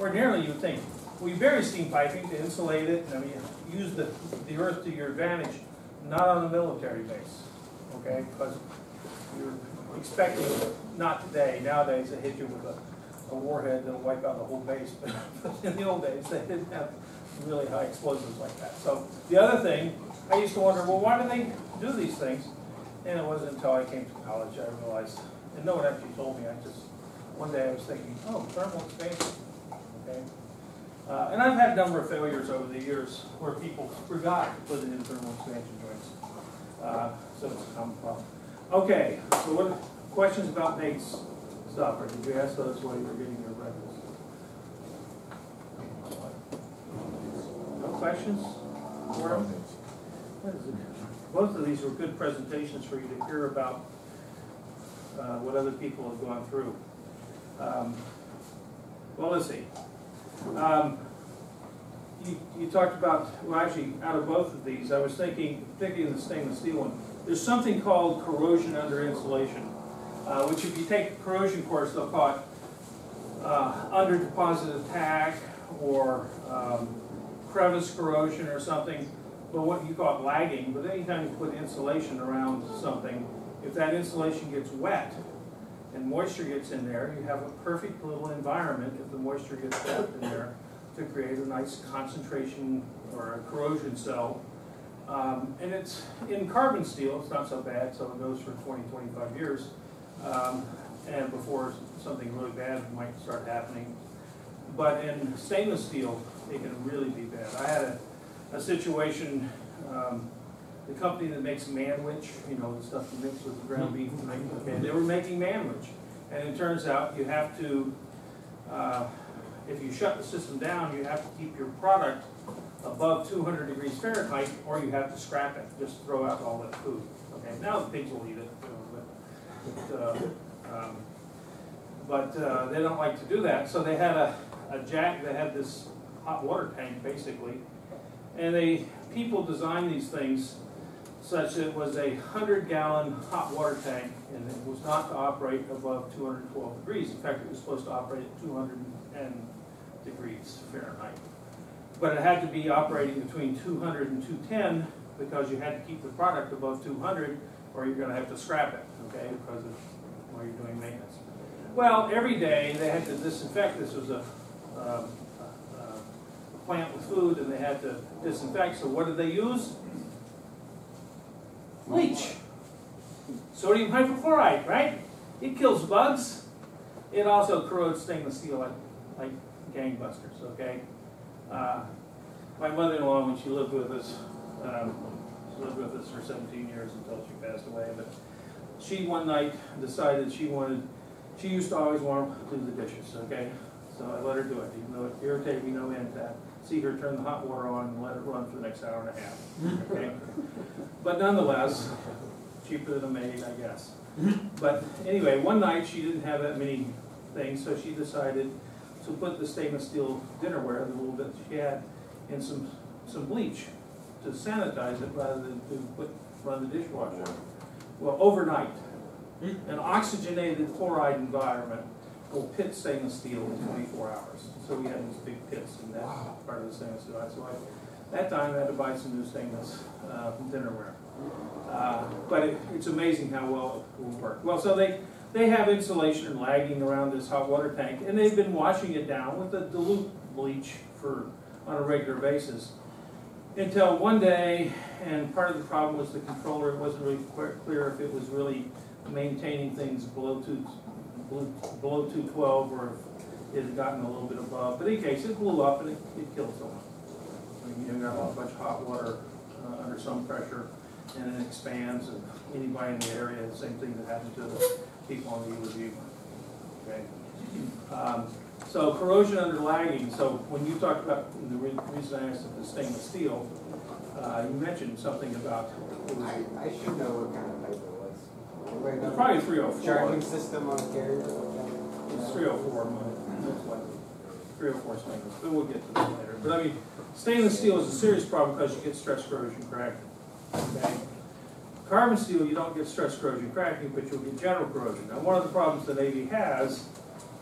Ordinarily, you'd think, well, you bury steam piping to insulate it, and I mean, use the, the earth to your advantage, not on a military base, okay? Because you're expecting, not today, nowadays they hit you with a, a warhead that'll wipe out the whole base, but in the old days, they didn't have really high explosives like that. So, the other thing, I used to wonder, well, why do they do these things? And it wasn't until I came to college I realized, and no one actually told me, I just, one day I was thinking, oh, thermal expansion, okay? Uh, and I've had a number of failures over the years where people forgot to put in thermal expansion joints. Uh, so it's a common problem. Okay, so what, questions about Nate's stuff, or did you ask those while you were getting your breakfast? No questions? for him? What is it? Both of these were good presentations for you to hear about uh, what other people have gone through. Um, Well, let's see. Um, You, you talked about, well, actually, out of both of these, I was thinking, thinking of the stainless steel one. There's something called corrosion under insulation, uh, which if you take a corrosion course, they'll call it uh, under deposit attack or um, crevice corrosion or something, but what you call it lagging, but anytime you put insulation around something, if that insulation gets wet and moisture gets in there, you have a perfect little environment if the moisture gets trapped in there to create a nice concentration or a corrosion cell. Um, and it's in carbon steel, it's not so bad, so it goes for 20, 25 years. Um, and before something really bad might start happening. But in stainless steel, it can really be bad. I had a, a situation, um, the company that makes manwich, you know, the stuff you mix with the ground beef, to make- okay, they were making manwich. And it turns out you have to, uh, if you shut the system down, you have to keep your product above two hundred degrees Fahrenheit, or you have to scrap it, just throw out all that food. Okay, now the pigs will eat it, you know, but, but, uh, um, but, uh, they don't like to do that, so they had a, a jack, they had this hot water tank, basically. And they, people designed these things such that it was a hundred gallon hot water tank, and it was not to operate above two hundred and twelve degrees. In fact, it was supposed to operate at two hundred and degrees Fahrenheit. But it had to be operating between 200 and 210 because you had to keep the product above 200 or you're gonna have to scrap it, okay, because of, while you're doing maintenance. Well, every day they had to disinfect, this was a, um, a- a plant with food and they had to disinfect, so what did they use? Bleach. Sodium hypochlorite, right? It kills bugs. It also corrodes stainless steel like, like gangbusters, okay? Uh, My mother-in-law, when she lived with us, um, she lived with us for seventeen years until she passed away, but she one night decided she wanted, she used to always want to do the dishes, okay? So I let her do it, even though it irritated me no end to see her turn the hot water on and let it run for the next hour and a half, okay? But nonetheless, cheaper than a maid, I guess. But anyway, one night she didn't have that many things, so she decided to put the stainless steel dinnerware, the little bit she had, in some, some bleach to sanitize it rather than to put, run the dishwasher. Well, overnight, an oxygenated chloride environment will pit stainless steel in twenty-four hours. So we had these big pits in that part of the stainless steel. So I, that time I had to buy some new stainless, uh, dinnerware. Uh, But it, it's amazing how well it will work. Well, so they, they have insulation lagging around this hot water tank, and they've been washing it down with the dilute bleach for, on a regular basis. Until one day, and part of the problem was the controller, it wasn't really clear if it was really maintaining things below two, below- below two twelve, or if it had gotten a little bit above. But in any case, it blew up and it, it killed someone. I mean, you got a bunch of hot water, uh, under some pressure, and it expands, and anybody in the area, the same thing that happened to the people on the U. Okay? Um, So corrosion under lagging, so when you talked about, the reason I asked the stainless steel, uh, you mentioned something about, I, I should know what kind of. Wait, it no. probably three oh four. Charging system on carrier. It's three oh four, most likely, three oh four stainless, but we'll get to that later. But I mean, stainless steel is a serious problem because you get stress corrosion cracking, okay? Carbon steel, you don't get stress corrosion cracking, but you'll get general corrosion. Now, one of the problems the Navy has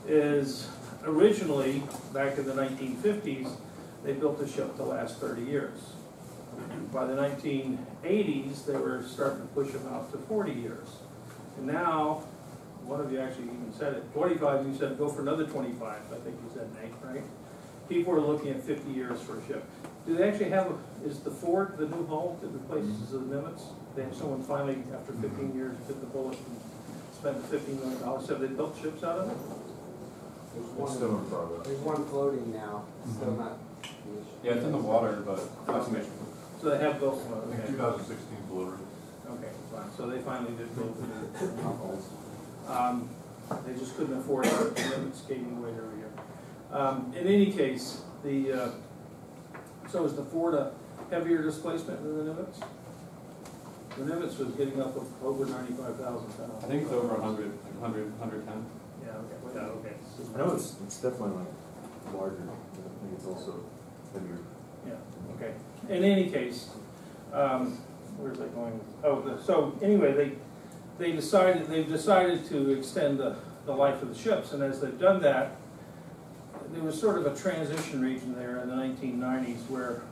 is, originally, back in the nineteen fifties, they built the ship to last thirty years. By the nineteen eighties, they were starting to push them out to forty years. And now, one of you actually even said it, twenty-five, you said go for another twenty-five, I think you said, Nate, right? People are looking at fifty years for a ship. Do they actually have, a- is the Ford the new hull that replaces the Nimitz? They have someone finally, after fifteen years, bit the bullet and spent the fifteen million dollars, have they built ships out of it? There's It's still one, in progress. there's one floating now, still mm-hmm. not finished. Yeah, it's in the water, but estimation. So they have built one, I think okay. two thousand sixteen delivery. Okay, fine, so they finally did build it. Um, they just couldn't afford it, the limit skating away every year. Um, in any case, the, uh, so is the Ford a heavier displacement than the Nimitz? The Nimitz was getting up of over ninety-five thousand pounds. I think it's over a hundred, like hundred, hundred ten. Yeah, okay, well, yeah, okay. I know it's, it's definitely like larger, but I think it's also heavier. Yeah, okay. In any case, um, where's that going? Oh, the- so anyway, they, they decided, they've decided to extend the, the life of the ships, and as they've done that, there was sort of a transition region there in the nineteen nineties where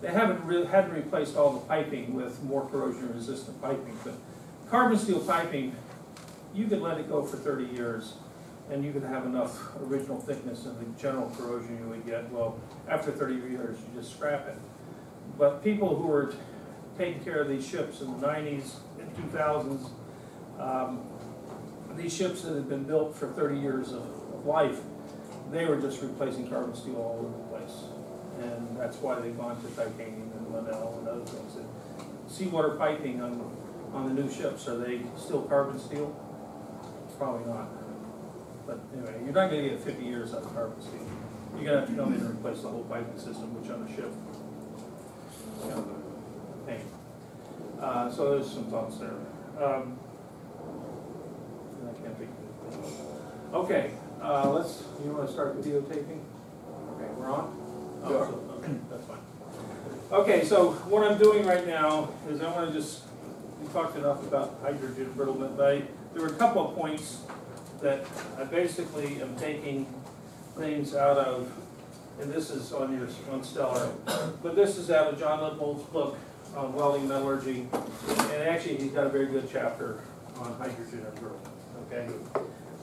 they haven't really, hadn't replaced all the piping with more corrosion resistant piping, but carbon steel piping, you could let it go for thirty years, and you could have enough original thickness and the general corrosion you would get, well, after thirty years, you just scrap it. But people who were taking care of these ships in the nineties and two thousands, um, these ships that had been built for thirty years of, of life, they were just replacing carbon steel all over the place. And that's why they've gone to titanium and Lenel and other things. And Seawater piping on, on the new ships, are they still carbon steel? Probably not. But anyway, you're not gonna get fifty years out of carbon steel. You're gonna have to come in and replace the whole piping system, which on a ship, pain. Uh, so there's some thoughts there. Um, I can't think of anything. Okay, uh, let's, you wanna start videotaping? Okay, we're on? Oh, so- Okay, that's fine. Okay, so what I'm doing right now is I wanna just, we talked enough about hydrogen embrittlement, but I, there were a couple of points that I basically am taking things out of, and this is on your, on Stellar, but this is out of John Lippold's book on welding metallurgy, and actually, he's got a very good chapter on hydrogen embrittlement, okay?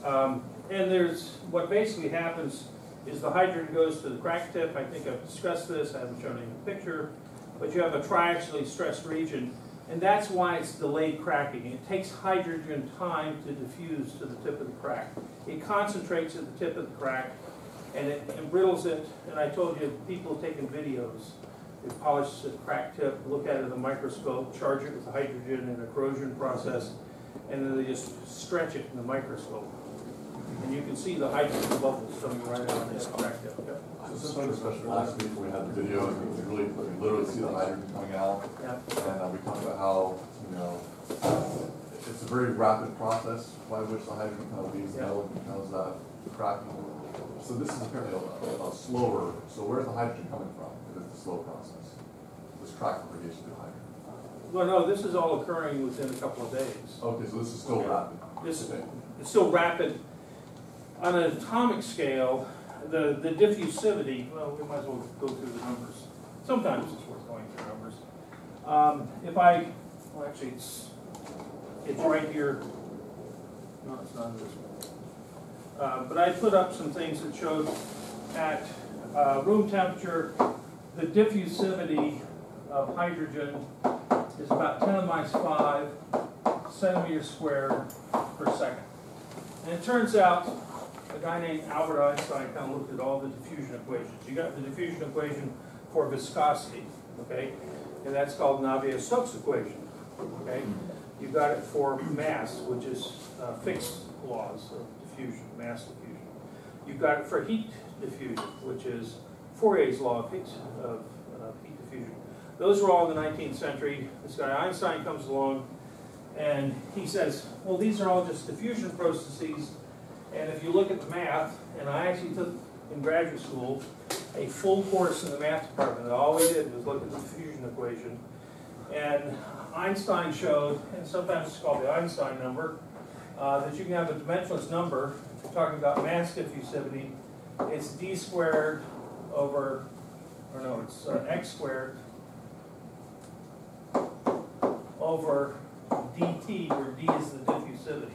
Um, and there's, what basically happens is the hydrogen goes to the crack tip, I think I've discussed this, I haven't shown any picture, but you have a triaxially stressed region, and that's why it's delayed cracking. It takes hydrogen time to diffuse to the tip of the crack. It concentrates at the tip of the crack, and it embrittles it, and I told you, people have taken videos. They polish the crack tip, look at it in a microscope, charge it with hydrogen in a corrosion process, and then they just stretch it in the microscope. And you can see the hydrogen bubbles coming right out of this crack tip. Yep. So this was especially last week, we had the video, and you could really, you literally see the hydrogen coming out. Yep. And uh, we talked about how, you know, it's a very rapid process by which the hydrogen kind of leaves the metal and becomes that cracking. So this is apparently a, a slower, so where's the hydrogen coming from if it's a slow process? This crack propagation through hydrogen. Well, no, this is all occurring within a couple of days. Okay, so this is still rapid. This is, it's still rapid. On an atomic scale, the, the diffusivity, well, we might as well go through the numbers. Sometimes it's worth going through numbers. Um, if I, well, actually, it's, it's right here. No, it's not this one. Uh, but I put up some things that showed at, uh, room temperature, the diffusivity of hydrogen is about ten to the minus five centimeters squared per second. And it turns out, a guy named Albert Einstein kind of looked at all the diffusion equations. You got the diffusion equation for viscosity, okay? And that's called Navier-Stokes equation, okay? You've got it for mass, which is uh, Fick's laws of diffusion, mass diffusion. You've got it for heat diffusion, which is Fourier's law of heat, of uh, heat diffusion. Those were all in the 19th century. This guy Einstein comes along and he says, well, these are all just diffusion processes. And if you look at the math, and I actually took in graduate school a full course in the math department, and all we did was look at the diffusion equation. And Einstein showed, and sometimes it's called the Einstein number, uh, that you can have a dimensionless number, talking about mass diffusivity, it's d squared over, or no, it's uh, x squared over dt, where d is the diffusivity.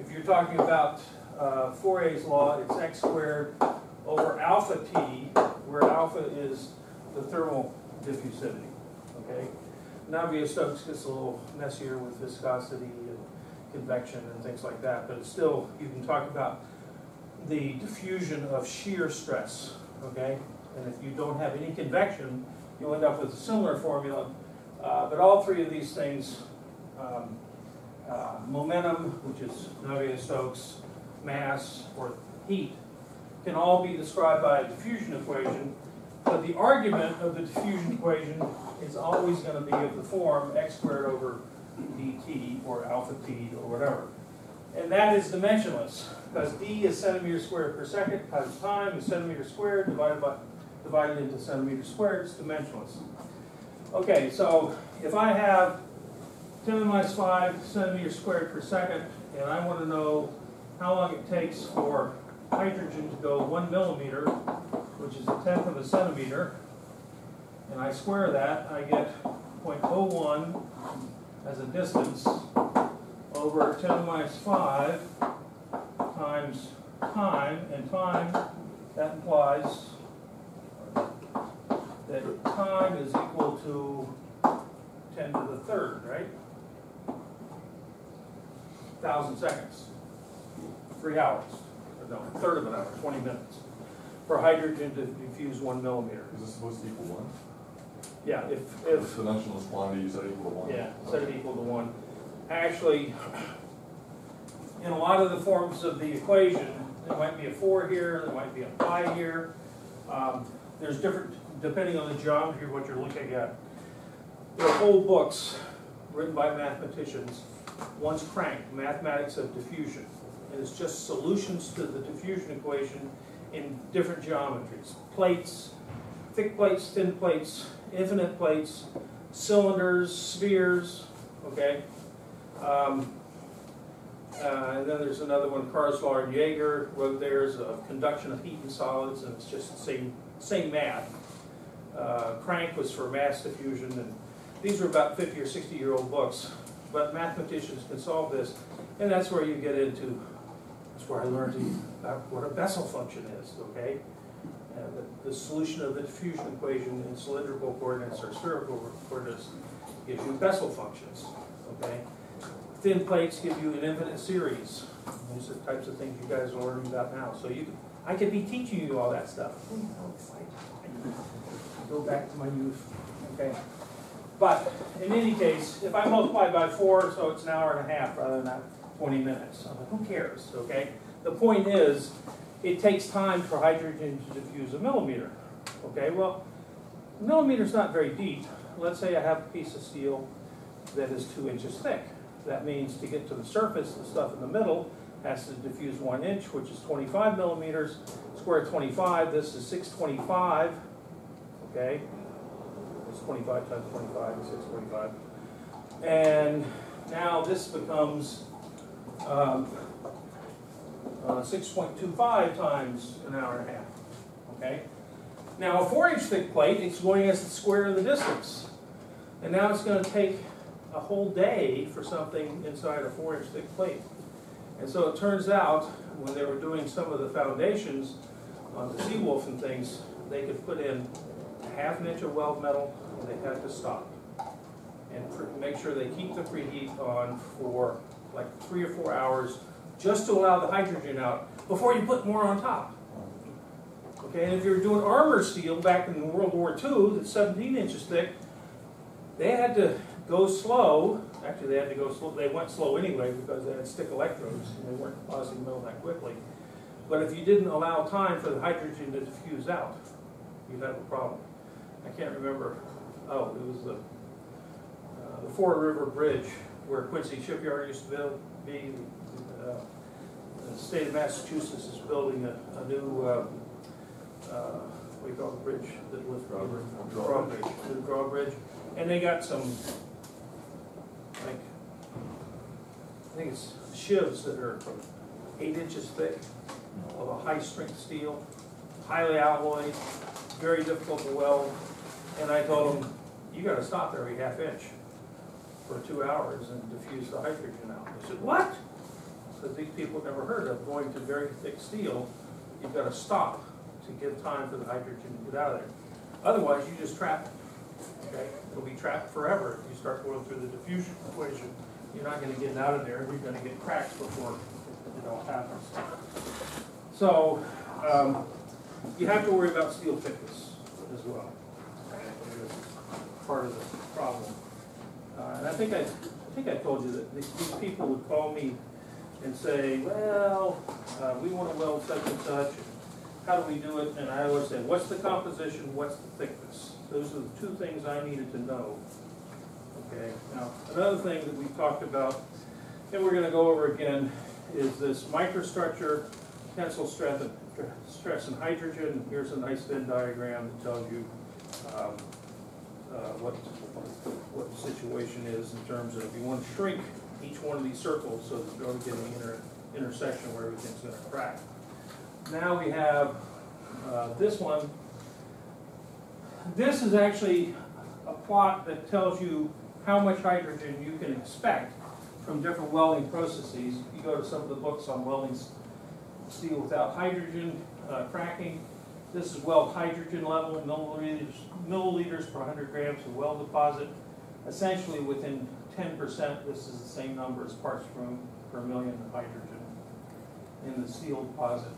If you're talking about uh, Fourier's law, it's x squared over alpha t, where alpha is the thermal diffusivity, okay? Navier-Stokes gets a little messier with viscosity and convection and things like that, but still, you can talk about the diffusion of shear stress, okay? And if you don't have any convection, you'll end up with a similar formula. Uh, but all three of these things, um, uh, momentum, which is Navier-Stokes, mass, or heat, can all be described by a diffusion equation. But the argument of the diffusion equation is always going to be of the form x squared over dt or alpha t or whatever. And that is dimensionless, because d is centimeters squared per second times time is centimeters squared divided by divided into centimeters squared, it's dimensionless. Okay, so if I have 10 to the minus 5 centimeters squared per second, and I want to know how long it takes for hydrogen to go one millimeter, which is a tenth of a centimeter, and I square that, I get 0.01 as a distance over 10 to the minus 5 times time, and time, that implies that time is equal to 10 to the third, right? Thousand seconds, three hours, or no, a third of an hour, 20 minutes, for hydrogen to diffuse one millimeter. Is this supposed to equal one? Yeah, if, If if, the dimensionless quantity, you said equal to one? yeah, set it equal to one. Actually, in a lot of the forms of the equation, there might be a four here, there might be a pi here. Um, There's different, depending on the geometry, what you're looking at. There are whole books written by mathematicians. once Crank, Mathematics of Diffusion. And it's just solutions to the diffusion equation in different geometries. Plates, thick plates, thin plates, infinite plates, cylinders, spheres, okay? Um, uh, and then there's another one, Carslaw and Jaeger wrote theirs, uh, conduction of heat in solids, and it's just the same, same math. Uh, Crank was for mass diffusion, and these are about fifty or sixty year old books, but mathematicians can solve this, and that's where you get into, that's where I learned about what a Bessel function is, okay? And the, the solution of the diffusion equation in cylindrical coordinates or spherical coordinates gives you Bessel functions, okay? Thin plates give you an infinite series. These are the types of things you guys are learning about now. So you, I could be teaching you all that stuff. Go back to my youth, okay? But in any case, if I multiply by four, so it's an hour and a half rather than twenty minutes. I'm like, Who cares, okay? The point is, it takes time for hydrogen to diffuse a millimeter. Okay, well, millimeter's not very deep. Let's say I have a piece of steel that is two inches thick. That means to get to the surface, the stuff in the middle has to diffuse one inch, which is twenty-five millimeters. Square twenty-five, this is six twenty-five, okay? It's twenty-five times twenty-five is six twenty-five. And now this becomes, um, uh, six point two five times an hour and a half, okay? Now, a four inch thick plate, it's going as the square of the distance. And now it's gonna take a whole day for something inside a four inch thick plate. And so it turns out, when they were doing some of the foundations on the Seawolf and things, they could put in a half an inch of weld metal, and they had to stop. And make sure they keep the preheat on for like three or four hours, just to allow the hydrogen out, before you put more on top. Okay, and if you're doing armor steel back in World War II, that's seventeen inches thick, they had to go slow, actually, they had to go slow, they went slow anyway because they had stick electrodes, and they weren't depositing metal that quickly. But if you didn't allow time for the hydrogen to diffuse out, you'd have a problem. I can't remember, oh, it was the, uh, the Fore River Bridge, where Quincy Shipyard used to build, be, uh, the state of Massachusetts is building a, a new, uh, uh, what do you call the bridge that lifts over? Drawbridge. Drawbridge, drawbridge, and they got some, like, I think it's shivs that are eight inches thick of a high-strength steel, highly alloyed, very difficult to weld. And I told them, you gotta stop every half inch for two hours and diffuse the hydrogen out. They said, what? Because these people never heard of going to very thick steel, you've gotta stop to give time for the hydrogen to get out of there. Otherwise, you just trap it, okay? It'll be trapped forever if you start going through the diffusion equation. You're not gonna get it out of there, you're gonna get cracks before it all happens. So, um, you have to worry about steel thickness as well. Part of the problem. Uh, and I think I, I think I told you that these people would call me and say, well, uh, we wanna weld such and such, how do we do it? And I always say, what's the composition, what's the thickness? Those are the two things I needed to know. Okay, now, another thing that we talked about, and we're gonna go over again, is this microstructure, tensile strength, stress and hydrogen. Here's a nice Venn diagram that tells you, um, uh, what, what the situation is in terms of, if you want to shrink each one of these circles so that you don't get an inter, intersection where everything's gonna crack. Now we have, uh, this one. This is actually a plot that tells you how much hydrogen you can expect from different welding processes. You go to some of the books on welding steel without hydrogen, uh, cracking. This is weld hydrogen level, milliliters, milliliters per hundred grams of weld deposit. Essentially, within ten percent, this is the same number as parts per million of hydrogen in the steel deposit.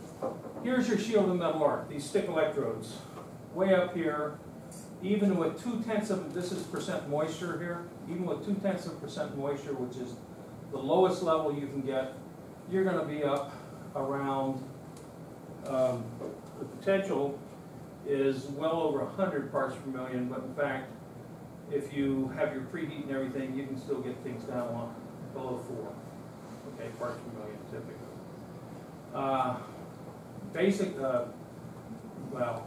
Here's your shielded metal arc, these stick electrodes. Way up here, even with two tenths of, this is percent moisture here, even with two tenths of percent moisture, which is the lowest level you can get, you're gonna be up around, um, the potential is well over hundred parts per million, but in fact, if you have your preheat and everything, you can still get things down on below four, okay, parts per million typically. Uh, Basic, uh, well,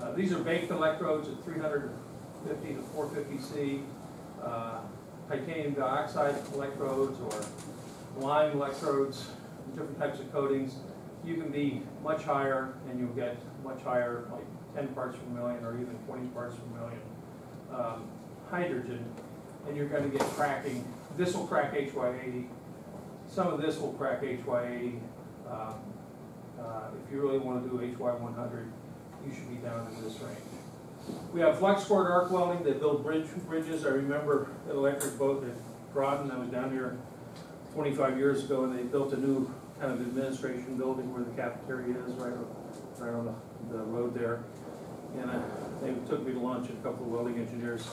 uh, these are baked electrodes at three hundred fifty to four fifty C. Uh, Titanium dioxide electrodes or lime electrodes, different types of coatings. You can be much higher and you'll get much higher, like ten parts per million or even twenty parts per million um, hydrogen. And you're gonna get cracking, this will crack HY eighty, some of this will crack HY eighty. Um, uh, If you really wanna do HY one hundred, you should be down in this range. We have flux cored arc welding, they build bridge, bridges, I remember an electric boat at Groton, I was down here twenty-five years ago, and they built a new kind of administration building where the cafeteria is, right on, right on the, the road there. And uh, they took me to lunch, and a couple of welding engineers,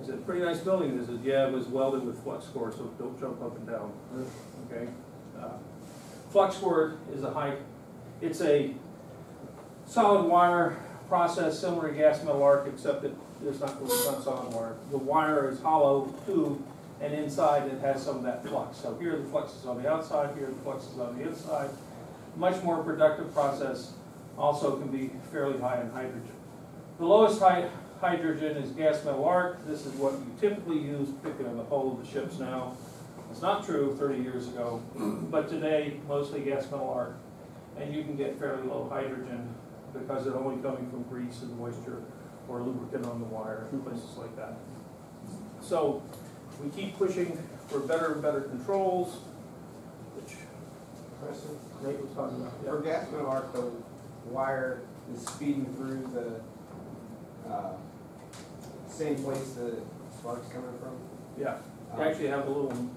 I said, pretty nice building, they said, yeah, it was welded with flux core, so don't jump up and down, okay? Uh, Flux is a high, it's a solid wire process similar to gas metal arc, except that it's not, it's not solid wire. The wire is hollow tube, and inside it has some of that flux. So here the flux is on the outside, here the flux is on the inside. Much more productive process, also can be fairly high in hydrogen. The lowest high hydrogen is gas metal arc. This is what you typically use, picking on the hull of the ships now. It's not true thirty years ago, but today, mostly gas metal arc. And you can get fairly low hydrogen because it's only coming from grease and moisture or lubricant on the wire and places like that. So we keep pushing for better and better controls, which? Nate was talking about. For gas metal arc, the wire is speeding through the, uh, same place the spark's coming from? Yeah, you actually have a little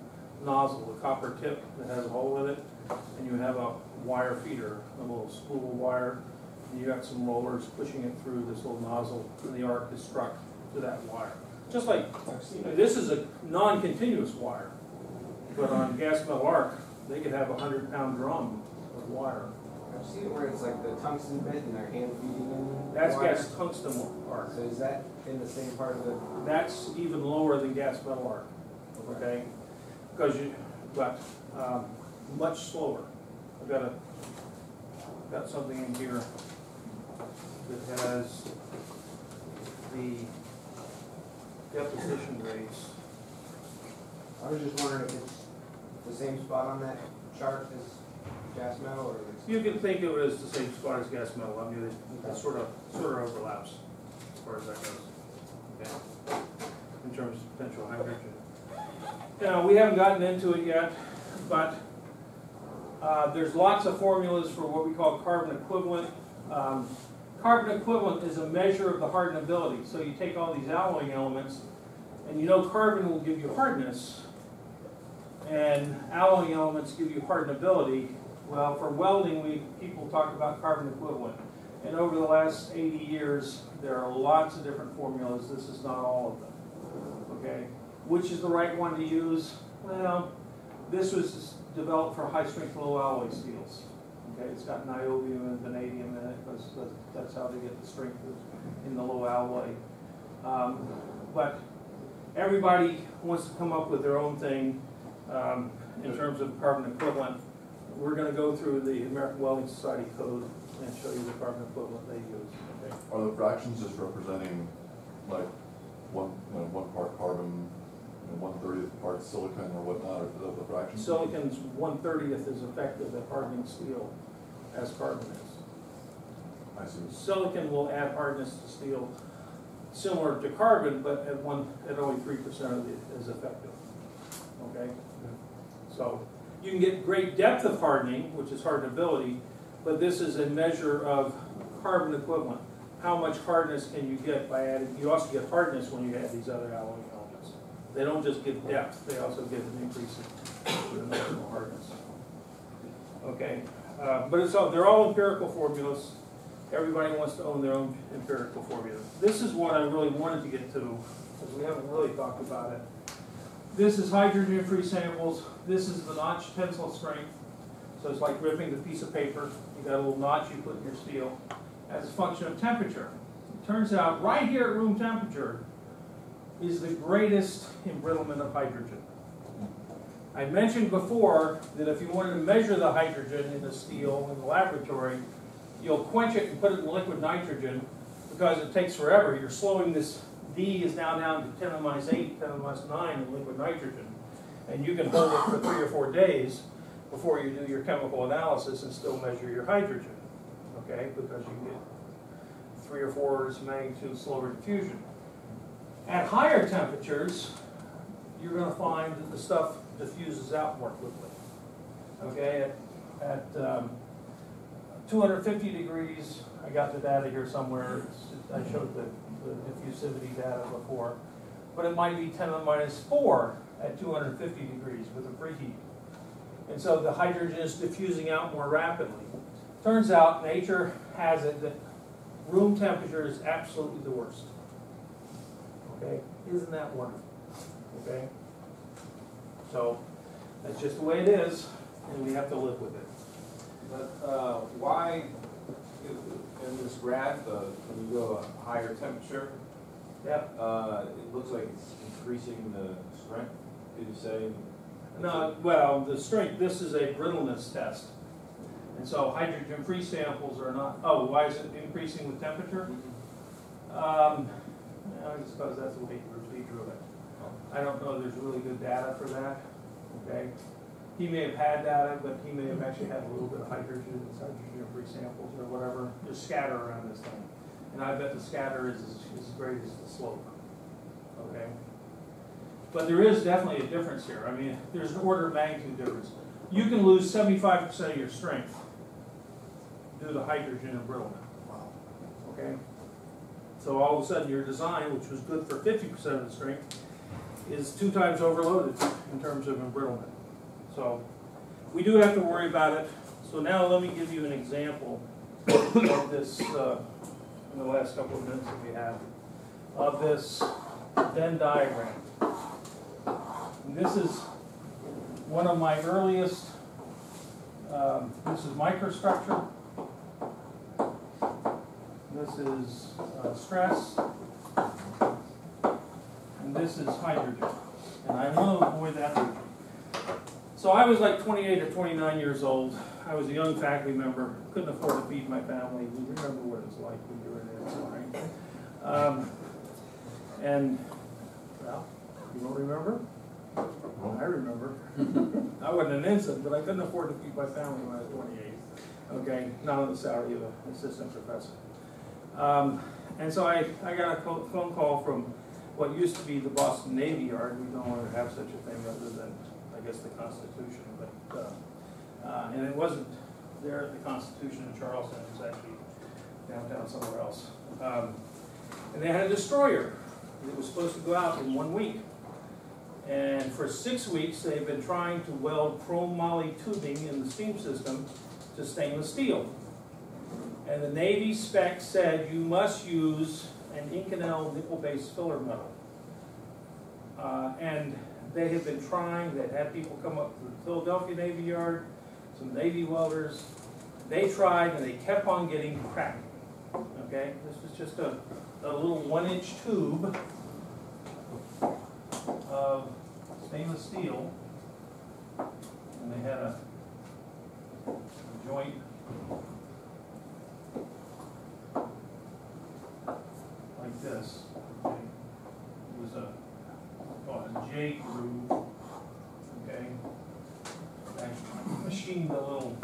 nozzle, a copper tip that has a hole in it, and you have a wire feeder, a little spool of wire, you got some rollers pushing it through this little nozzle, and the arc is struck to that wire. Just like, this is a non-continuous wire, but on gas metal arc, they could have a hundred pound drum of wire. I've seen it where it's like the tungsten bit and they're hand feeding in. That's wire. gas tungsten arc. So is that in the same part of the, That's even lower than gas metal arc, okay? Because you, but, um, much slower. I've got a, got something in here that has the deposition rates. I was just wondering if it's the same spot on that chart as gas metal or? You can think of it as the same spot as gas metal, I mean, it, it sort of, sort of overlaps as far as that goes. Okay. In terms of potential hydrogen. Now, we haven't gotten into it yet, but, uh, there's lots of formulas for what we call carbon equivalent. Um, Carbon equivalent is a measure of the hardenability, so you take all these alloying elements, and you know carbon will give you hardness, and alloying elements give you hardenability. Well, for welding, we, people talk about carbon equivalent. And over the last eighty years, there are lots of different formulas, this is not all of them. Okay, which is the right one to use? Well, this was developed for high-strength low alloy steels. Okay, it's got niobium and vanadium in it, because that's how they get the strength in the low alloy. Um, But everybody wants to come up with their own thing, um, in terms of carbon equivalent. We're gonna go through the American Welding Society code and show you the carbon equivalent they use, okay? Are the fractions just representing like one, you know, one part carbon, know, one thirtieth part silicon or whatnot, or the, fractions? Silicon's one thirtieth is effective at hardening steel as carbon is. I see. Silicon will add hardness to steel, similar to carbon, but at one, at only three percent of it is effective. Okay? So, you can get great depth of hardening, which is hardenability, but this is a measure of carbon equivalent. How much hardness can you get by adding, you also get hardness when you add these other elements. They don't just give depth, they also give an increase in the notional hardness. Okay, uh, but it's all, they're all empirical formulas. Everybody wants to own their own empirical formula. This is what I really wanted to get to, because we haven't really talked about it. This is hydrogen-free samples. This is the notch tensile strength. So it's like ripping the piece of paper. You got a little notch you put in your steel as a function of temperature. It turns out right here at room temperature is the greatest embrittlement of hydrogen. I mentioned before that if you wanted to measure the hydrogen in the steel in the laboratory, you'll quench it and put it in liquid nitrogen because it takes forever. You're slowing this, D is now down to ten to the 8, 10 to the minus nine in liquid nitrogen. And you can hold it for three or four days before you do your chemical analysis and still measure your hydrogen, okay? Because you get three or four of magnitude slower diffusion. At higher temperatures, you're gonna find that the stuff diffuses out more quickly. Okay, at, at, um, two hundred fifty degrees, I got the data here somewhere, It's- I showed the, the diffusivity data before. But it might be ten to the minus four at two hundred fifty degrees with a preheat. And so the hydrogen is diffusing out more rapidly. Turns out nature has it that room temperature is absolutely the worst. Okay, isn't that wonderful? Okay? So, that's just the way it is, and we have to live with it. But uh, why, in- in this graph, uh, when you go a higher temperature, Yep. uh, it looks like it's increasing the strength, did you say? No, well, the strength, this is a brittleness test. And so hydrogen-free samples are not, oh, why is it increasing with temperature? Um, I suppose that's the way he drew it. I don't know, there's really good data for that, okay? He may have had data, but he may have actually had a little bit of hydrogen in his hydrogen-free samples or whatever, just scatter around this thing. And I bet the scatter is as, as great as the slope, okay? But there is definitely a difference here, I mean, there's an order of magnitude difference. You can lose seventy-five percent of your strength due to hydrogen embrittlement. Okay? So all of a sudden, your design, which was good for fifty percent of the strength, is two times overloaded in terms of embrittlement. So, we do have to worry about it. So now let me give you an example of this, uh, in the last couple of minutes that we have, of this Venn diagram. And This is one of my earliest, um, this is microstructure. This is uh, stress. And this is hydrogen. And I want to avoid that. So I was like twenty-eight or twenty-nine years old. I was a young faculty member, couldn't afford to feed my family. We remember what it was like when you were there? Um, And, well, you don't remember? I remember. I wasn't an ensign, but I couldn't afford to feed my family when I was twenty-eight. Okay, not on the salary of an assistant professor. Um, and so I, I got a phone call from what used to be the Boston Navy Yard. We no longer have such a thing other than, I guess, the Constitution, but, uh, uh, and it wasn't there at the Constitution in Charleston, it was actually downtown somewhere else. Um, and they had a destroyer. that was supposed to go out in one week. And for six weeks, they've been trying to weld chrome moly tubing in the steam system to stainless steel. And the Navy spec said you must use an Inconel nickel-based filler metal. Uh, and they have been trying, they've had people come up to the Philadelphia Navy Yard, some Navy welders. They tried and they kept on getting cracked. Okay, this was just a, a little one-inch tube of stainless steel. And they had a joint like this. okay? It was a, J groove, okay? I machined a little,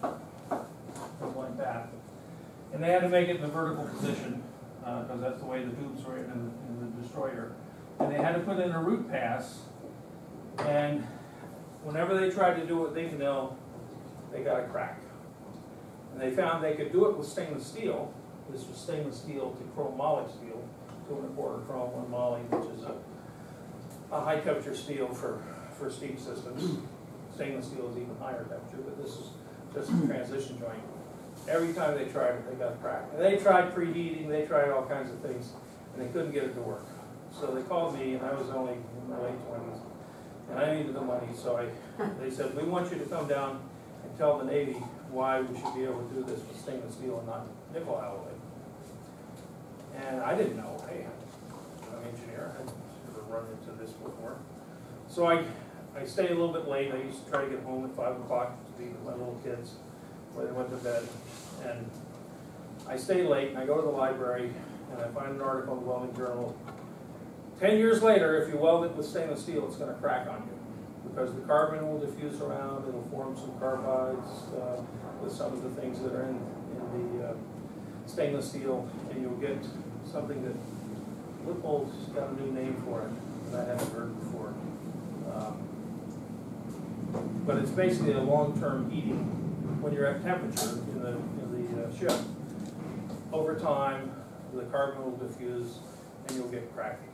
something like that. And they had to make it in a vertical position, uh, cause that's the way the tubes were in, the- in the destroyer. And they had to put in a root pass, and whenever they tried to do it they Inconel, they got a crack. And they found they could do it with stainless steel, this was stainless steel to chrome moly steel, two and a quarter chrome, one moly, which is a, a high temperature steel for, for steam systems. Stainless steel is even higher temperature, but this is just a transition joint. Every time they tried it, they got cracked. They tried preheating, they tried all kinds of things, and they couldn't get it to work. So they called me, and I was only in my late twenties, and I needed the money, so I, they said, we want you to come down and tell the Navy why we should be able to do this with stainless steel and not nickel alloy. And I didn't know, hey, I'm an engineer, run into this before. So I, I stayed a little bit late, I used to try to get home at five o'clock to be with my little kids, before they went to bed. And I stay late, and I go to the library, and I find an article in the Welding Journal. Ten years later, if you weld it with stainless steel, it's gonna crack on you, because the carbon will diffuse around, it'll form some carbides, uh, with some of the things that are in, in the, uh, stainless steel, and you'll get something that, Lippold's got a new name for it, that I haven't heard before. Um, But it's basically a long-term heating, when you're at temperature in the, in the uh, ship. Over time, the carbon will diffuse, and you'll get cracking.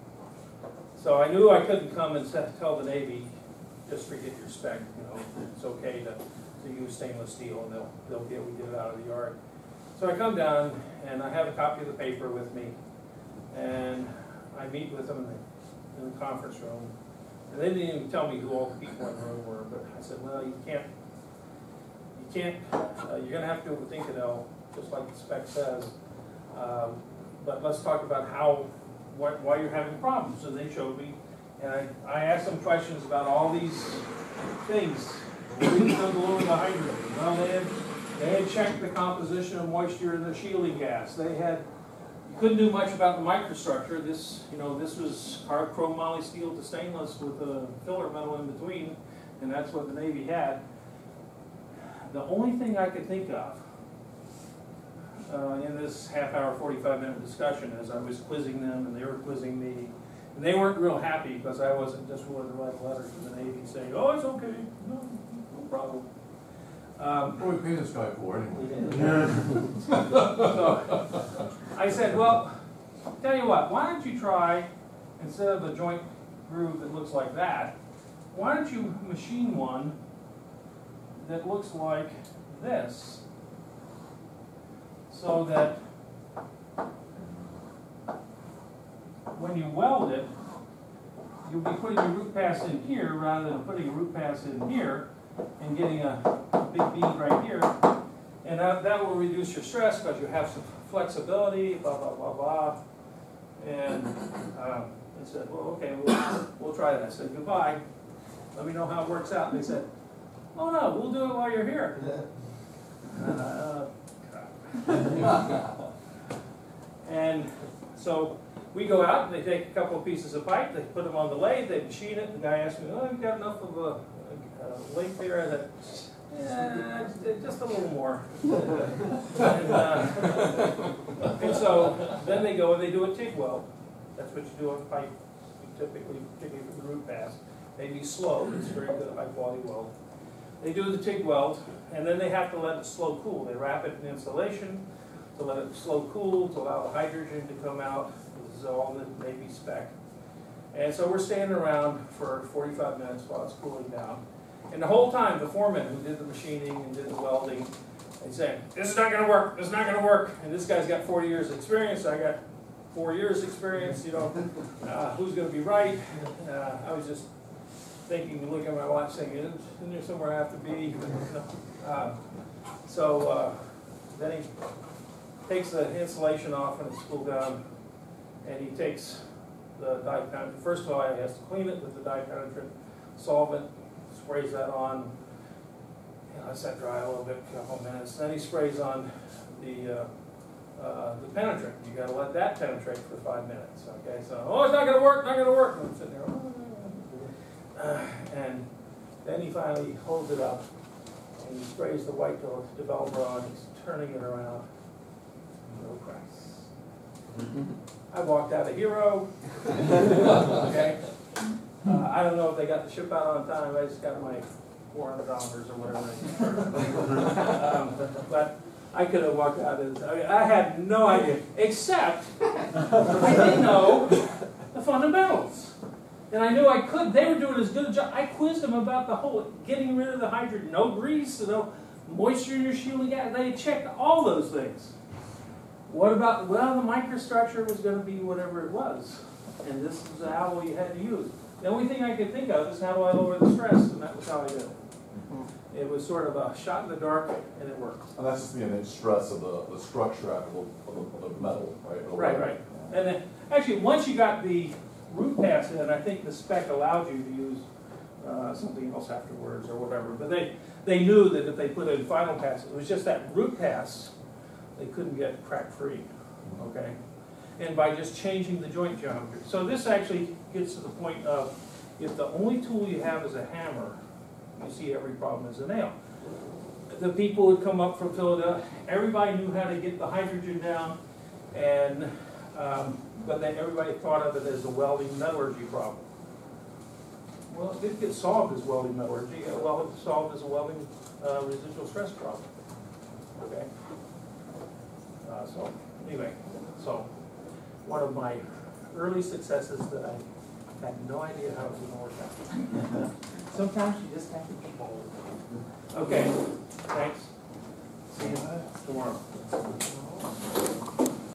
So I knew I couldn't come and sa- tell the Navy, just forget your spec, you know, it's okay to, to use stainless steel, and they'll, they'll get, we get it out of the yard. So I come down and I have a copy of the paper with me and I meet with them in the, in the conference room. And they didn't even tell me who all the people in the room were, but I said, well, you can't, you can't, uh, you're gonna have to do it with Inconel, just like the spec says. Um, But let's talk about how, why, why you're having problems. And they showed me and I, I asked them questions about all these things. They had, they had checked the composition of moisture in the shielding gas. They had, couldn't do much about the microstructure. This, you know, this was hard chrome moly steel to stainless with a filler metal in between, and that's what the Navy had. The only thing I could think of uh, in this half hour, forty-five minute discussion as I was quizzing them and they were quizzing me, and they weren't real happy because I wasn't just willing to write a letter to the Navy saying, oh, it's okay, no, no problem. Um, What we pay this guy for anyway? so, I said, well, tell you what, why don't you try, instead of a joint groove that looks like that, why don't you machine one that looks like this? So that when you weld it, you'll be putting your root pass in here rather than putting a root pass in here and getting a big bead right here. And that, that will reduce your stress because you have some flexibility, blah, blah, blah, blah. And, um, they said, well, okay, we'll, we'll try that. I said, goodbye. Let me know how it works out. And they said, oh, no, we'll do it while you're here. And, uh. And so we go out, and they take a couple of pieces of pipe, they put them on the lathe, they machine it, the guy asks me, oh, you've got enough of a, a length there? I said, yeah, just a little more. And, uh, and so, then they go and they do a TIG weld, that's what you do on pipe, you typically, particularly for the root pass. They be slow, it's very good, high quality weld. They do the TIG weld, and then they have to let it slow cool, they wrap it in insulation to let it slow cool, to allow the hydrogen to come out, this is all the Navy spec. And so we're standing around for forty-five minutes while it's cooling down. And the whole time, the foreman who did the machining and did the welding, he's saying, this is not gonna work, this is not gonna work. And this guy's got forty years' of experience, I got four years' experience, you know, uh, who's gonna be right? Uh, I was just thinking, looking at my watch, saying, isn't there somewhere I have to be? Uh, So, uh, then he takes the insulation off and it's cooled down, and he takes the dye penetrant, first of all, he has to clean it with the dye penetrant solvent, sprays that on, you know, lets that dry a little bit, a couple minutes, then he sprays on the, uh, uh, the penetrant, you gotta let that penetrate for five minutes, okay, so, oh, it's not gonna work, not gonna work, and I'm sitting there, "Oh." and then he finally holds it up, and he sprays the white developer on, he's turning it around, no cracks. I walked out a hero. Okay? Uh, I don't know if they got the ship out on time, I just got my four hundred dollars or whatever. Um, But I could have walked out as, I mean, I had no idea, except I did know the fundamentals. And I knew I could, they were doing as good a job, I quizzed them about the whole, getting rid of the hydrogen, no grease, no moisture in your shielding gas, they checked all those things. What about, well, the microstructure was gonna be whatever it was, and this is the alloy you had to use. The only thing I could think of is how do I lower the stress, and that was how I did it. It was sort of a shot in the dark, and it worked. And that's just the innate stress of the, the structure of the, of the, metal, right? Or Right, whatever. right. And then, actually, once you got the root pass in, I think the spec allowed you to use uh, something else afterwards or whatever. But they, they knew that if they put in final pass, it was just that root pass, they couldn't get crack-free, okay? And by just changing the joint geometry. So this actually gets to the point of, if the only tool you have is a hammer, you see every problem is a nail. The people would come up from Philadelphia, everybody knew how to get the hydrogen down, and, um, but then everybody thought of it as a welding metallurgy problem. Well, it didn't get solved as welding metallurgy, it well, it solved as a welding, uh, residual stress problem. Okay? Uh, so, anyway, so, one of my early successes that I had no idea how it was gonna work out. Sometimes you just have to be bold. Okay, thanks. See you tomorrow.